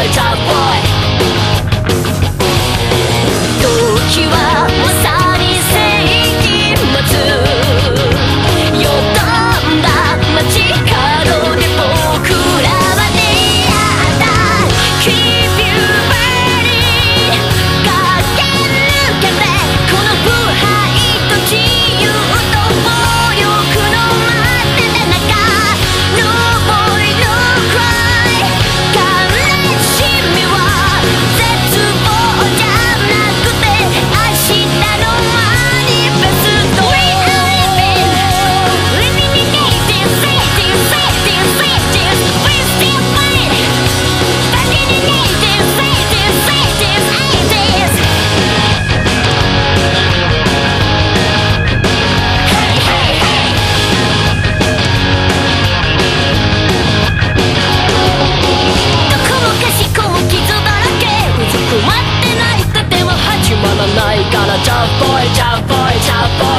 apologize. voyage, a voyage, a voyage